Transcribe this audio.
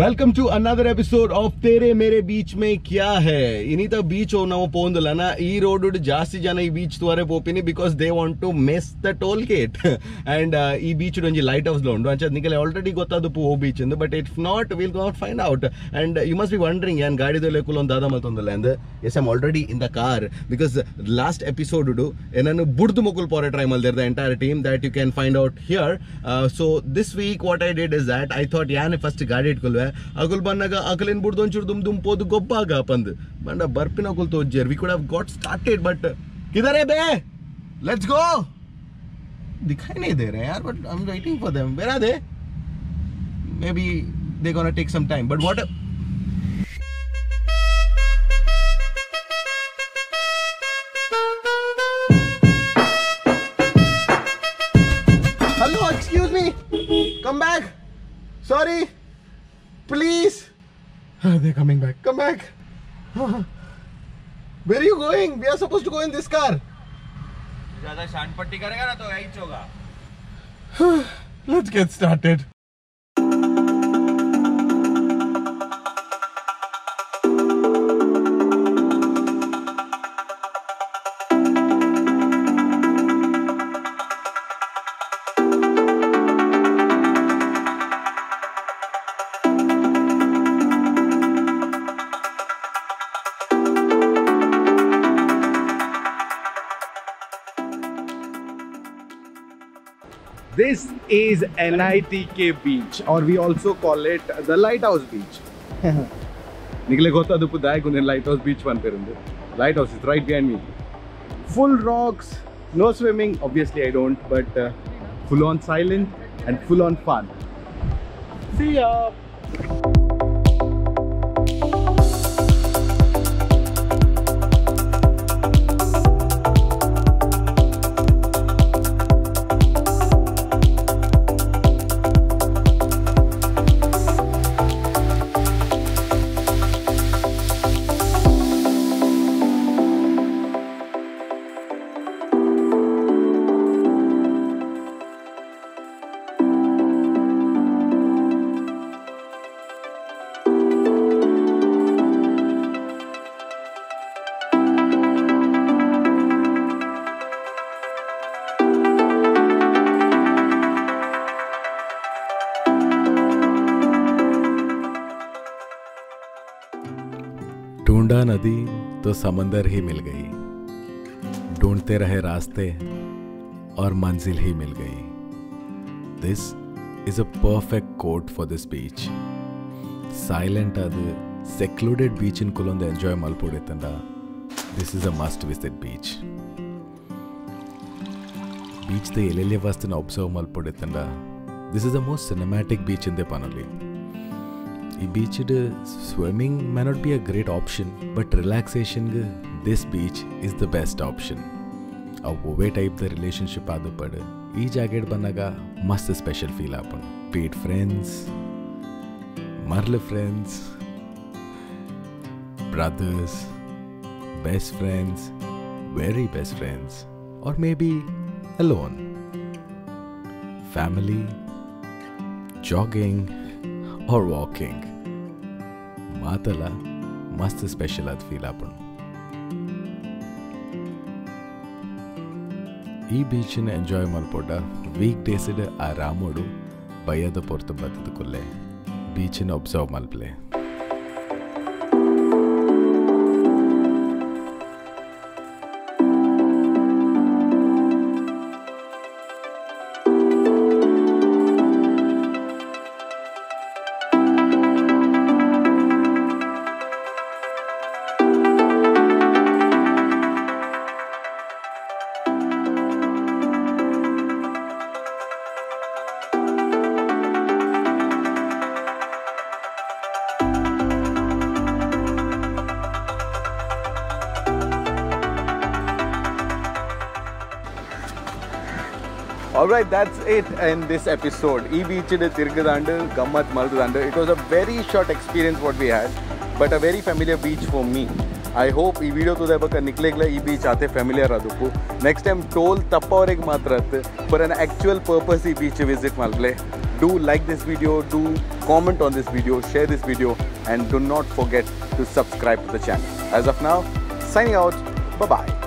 Welcome to another episode of ತೇರೆ ಮೇರೆ beach May ಕ್ಯಾ ಹೇ ಇನಿತ ಬೀಚ್ ನಾವು ಪೋಂದುಲನ ಈ ರೋಡ್ ಜಾಸ್ತಿ ಜನ ಈ ಬೀಚ್ ತುವರೆ ಪೋಪಿನಿ because they want to mess the toll gate and ಈ ಬೀಚ್ ಒಂಜಿ ಲೈಟ್ ಹೌಸ್ ಉಂಡು ಅಂಚ ನಿಖಲೆ ಆಲ್ರೆಡಿ ಗೊತ್ತಾದು ಓ ಬೀಚ್ ಎಂದು but it's not will not find out and you must be wondering ಏನ್ ಗಾಡಿದ ಲೆಕ್ಕುಲ್ ಒಂದು ದಾದ ಮತ್ತೊಂದಲ್ಲ ಎಂದು yes I'm already in the car because last episode ಏನನ್ನು ಬುಡ್ದು ಮುಕುಲ್ ಪೋರೆ try ಮಲ್ದಿರ್ the entire team that you can find out here so this week what I did is that I thought Yane first ಗಾಡಿ ಇಟ್ಕೊಲ್ವೆ ಅಂದ್ರೆ ಅಕುಲ್ ಬನ್ನಾಗ ಅಕಲಿನ ಬುಡ್ದು ಒಂಚೂರು ದುಮ್ ದುಮ್ ಪೋದು ಗೊಬ್ಬಾಗ ಪಂದ್. ಬಂಡ ಬರ್ಪಿನ ಅಕುಲ್ ತೋಜರ್ we could have got started but ಇದಾರೆ ಬೇ! ಲೆಟ್ಸ್ ಗೋ ದಿಖಾಯಿನೇ ಇದೆ ರೇ ಯಾರ್ but I am waiting for them ಬೇರೆ ಅದೇ? Maybe they gone take some time but what Halo, excuse me. Come back. Sorry. Please. They're coming back. Come back. Where are you going? We are supposed to go in this car. ज्यादा शान पट्टी करेगा ना तो यही होगा Let's get started. This is NITK beach, or we also call it the Lighthouse Beach. ನಿಗಲೆ ಗೊತ್ತದು ದಾಯ್ ಕುಂದಿನ light house beach ಬಂತಿರಂದು lighthouse is right behind me full rocks no swimming obviously I don't but full on silent and full on fun C ढूंढा नदी तो समंदर ही मिल गई। ढूंढते रहे रास्ते और मंजिल ही मिल गई। This is a perfect quote for this beach silent and secluded beach in कुल एंजॉय मलपोड़े Thanda this is a must visit beach beach तो एलेले वस्तु ऑब्ज़र्व मलपोड़े Thanda this is a most cinematic beach in the Panoli beach swimming may not be a great option, but relaxation this beach is the best option अब वे type the relationship आदो पड़े। ई jacket बनागा मस्त special feel आपन। Pet friends मरले friends brothers best friends very best friends और may be alone family jogging और walking ಮಾತಲ್ಲ, ಮಸ್ತ್ ಸ್ಪೆಷಲ್ ಅದು ಫೀಲ್ ಆಪಣ್ ಈ ಬೀಚನ್ನ ಎಂಜಾಯ್ ಮಾಡ್ಬೋಡ ವೀಕ್ ಡೇಸಿಡ್ ಆರಾಮೋಡು ಭಯದ ಪೊರ್ತು ಕೊಲ್ಲೆ ಬೀಚನ್ನ ಒಬ್ಸರ್ವ್ ಮಲ್ಪಲೆ Alright, that's it in this episode. ಈ ಬೀಚಿಡ್ ತಿರ್ಗದಾಂಡು ಗಮ್ಮತ್ ಮಲ್ತದಾಂಡು it was a very short experience what we had but a very familiar beach for me I hope ಈ ವಿಡಿಯೋ ತುದೆ ಬಕ್ಕ ನಿಕ್ಲೆಗ್ಲ ಈ ಬೀಚ್ ಆತೆ ಫ್ಯಾಮಿಲಿಯರ್ ಅದಕ್ಕೂ ನೆಕ್ಸ್ಟ್ ಟೈಮ್ ಟೋಲ್ ತಪ್ಪವರೆಗೆ ಮಾತ್ರ ಫಾರ್ ಅನ್ ಆ್ಯಕ್ಚುಯಲ್ ಪರ್ಪಸ್ ಈ beach visit ಮಲ್ಪ್ಲೆ do like this video do comment on this video share this video and do not forget to subscribe to the channel as of now signing out bye bye